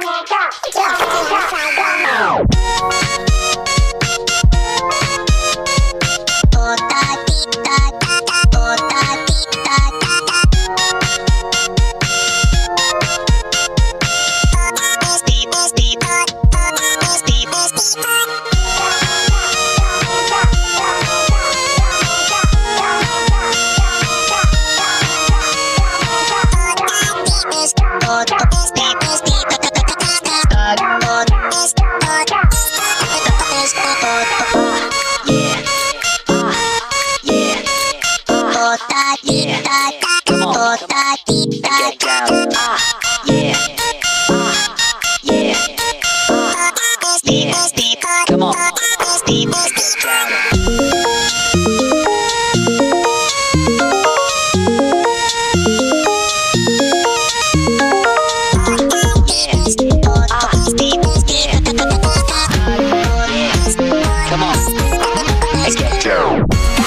I want Come on. Yeah. Yeah. Come on. Let's get down.